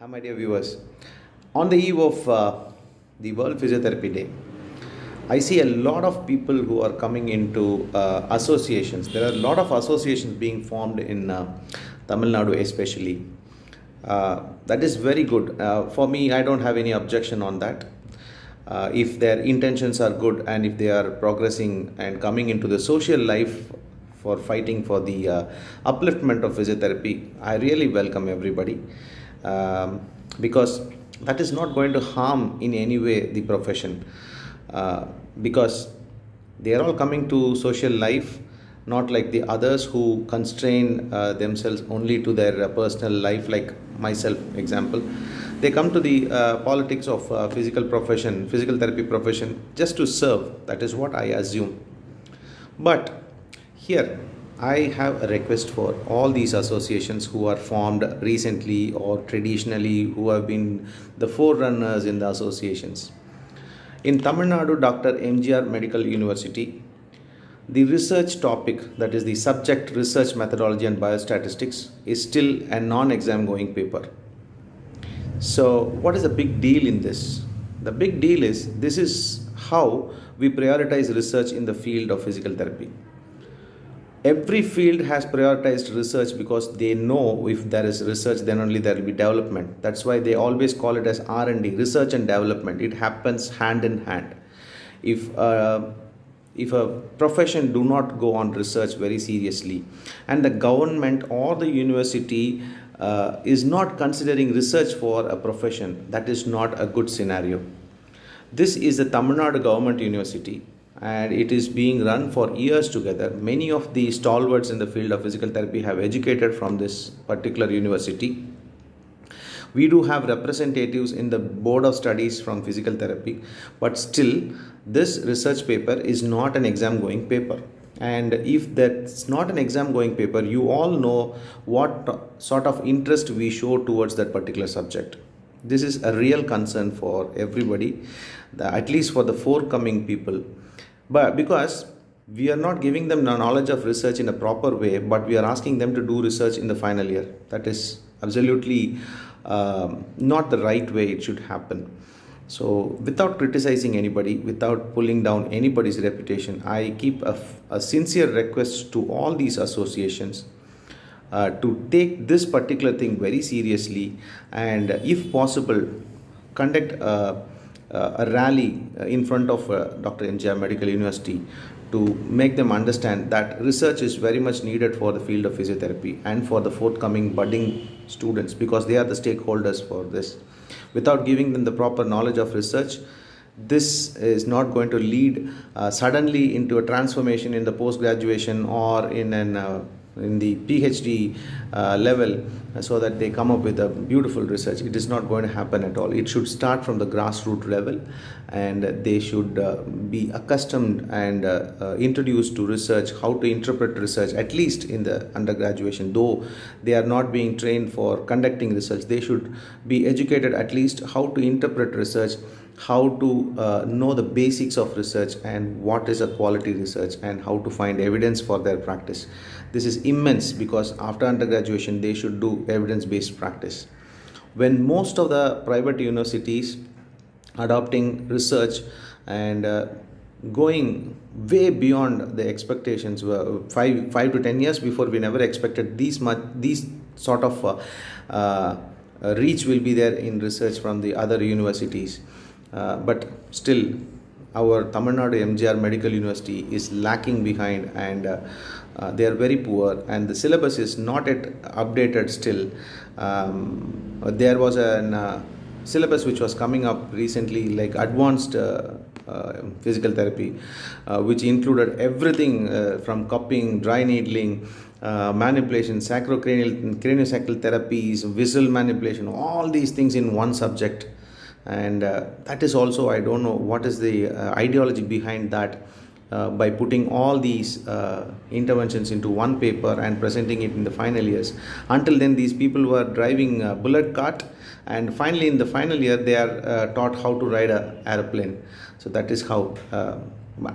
Hi, my dear viewers. On the eve of uh, the World Physiotherapy Day, I see a lot of people who are coming into uh, associations. There are a lot of associations being formed in uh, Tamil Nadu, especially. Uh, that is very good. Uh, for me, I don't have any objection on that. Uh, if their intentions are good and if they are progressing and coming into the social life for fighting for the upliftment of physiotherapy, I really welcome everybody um, because that is not going to harm in any way the profession. Uh, because they are all coming to social life not like the others who constrain uh, themselves only to their uh, personal life like myself example. They come to the uh, politics of uh, physical profession physical therapy profession just to serve. That is what i assume. But here I have a request for all these associations who are formed recently or traditionally who have been the forerunners in the associations. In Tamil Nadu, Dr. MGR Medical University, the research topic, that is the subject research methodology and biostatistics, is still a non exam going paper. So, what is the big deal in this? The big deal is this is how we prioritize research in the field of physical therapy every field has prioritized research because they know if there is research then only there will be development. That's why they always call it as r&d research and development. It happens hand in hand. If uh, if a profession do not go on research very seriously and the government or the university uh, is not considering research for a profession that is not a good scenario. This is the tamil nadu government university and it is being run for years together. Many of the stalwarts in the field of physical therapy have educated from this particular university. We do have representatives in the board of studies from physical therapy, but still, this research paper is not an exam going paper. And if that's not an exam going paper, you all know what sort of interest we show towards that particular subject. This is a real concern for everybody, at least for the forthcoming people but because we are not giving them the knowledge of research in a proper way but we are asking them to do research in the final year. That is absolutely um, not the right way it should happen. So without criticizing anybody without pulling down anybody's reputation i keep a, a sincere request to all these associations uh, to take this particular thing very seriously. And if possible conduct uh, uh, a rally uh, in front of uh, Dr. MGR Medical University to make them understand that research is very much needed for the field of physiotherapy and for the forthcoming budding students because they are the stakeholders for this. Without giving them the proper knowledge of research, this is not going to lead uh, suddenly into a transformation in the post graduation or in an uh, in the PhD uh, level so that they come up with a beautiful research. It is not going to happen at all. It should start from the grassroots level and they should uh, be accustomed and uh, uh, introduced to research, how to interpret research, at least in the undergraduation. Though they are not being trained for conducting research, they should be educated at least how to interpret research how to uh, know the basics of research and what is a quality research and how to find evidence for their practice. This is immense because after undergraduation they should do evidence based practice. When most of the private universities adopting research and uh, going way beyond the expectations were five five to ten years before we never expected these much these sort of uh, uh, reach will be there in research from the other universities. uh, but still our Tamil Nadu MGR Medical University is lacking behind and uh, uh, they are very poor and the syllabus is not yet updated still. Um, there was a uh, syllabus which was coming up recently like advanced uh, physical therapy which included everything from cupping, dry needling, uh, manipulation, sacrocranial craniosacral therapies, visceral manipulation, all these things in one subject and uh, that is also i don't know what is the uh, ideology behind that uh, by putting all these uh, interventions into one paper and presenting it in the final years until then these people were driving a bullet cart and finally in the final year they are uh, taught how to ride a airplane so that is how uh,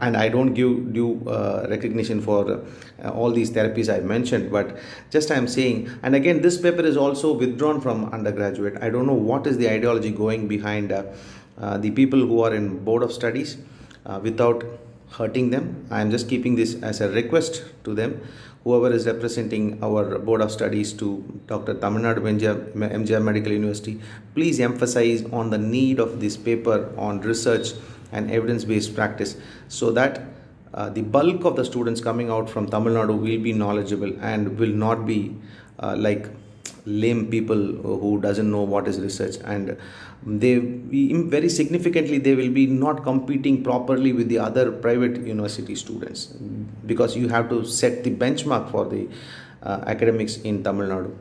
and I don't give due uh, recognition for all these therapies I mentioned, but just I'm saying, and again, this paper is also withdrawn from undergraduate. I don't know what is the ideology going behind the people who are in board of studies without hurting them. I am just keeping this as a request to them. Whoever is representing our board of studies to Dr. Tamil Nadu MGR Medical University, please emphasize on the need of this paper on research and evidence-based practice so that uh, the bulk of the students coming out from Tamil Nadu will be knowledgeable and will not be uh, like lame people who doesn't know what is research and they very significantly they will be not competing properly with the other private university students because you have to set the benchmark for the uh, academics in Tamil Nadu.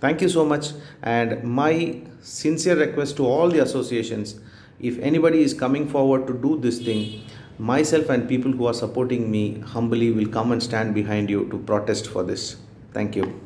Thank you so much. And my sincere request to all the associations if anybody is coming forward to do this thing myself and people who are supporting me humbly will come and stand behind you to protest for this. Thank you